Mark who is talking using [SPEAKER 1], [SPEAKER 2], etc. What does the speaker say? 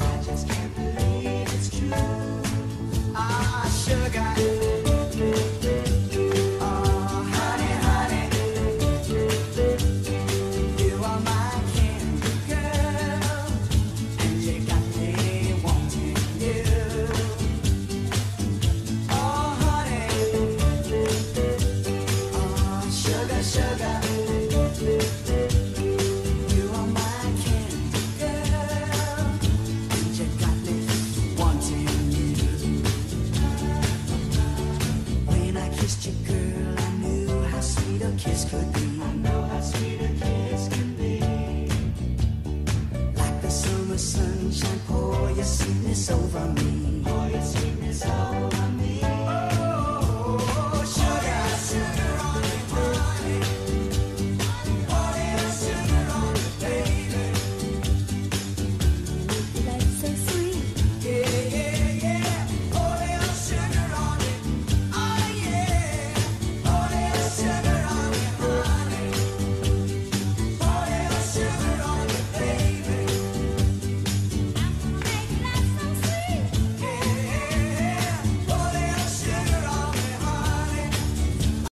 [SPEAKER 1] i just can't believe it's sugar. Kissed you, girl, I knew how sweet a kiss could be. I know how sweet a kiss can be. Like the summer sunshine, pour your sweetness over me.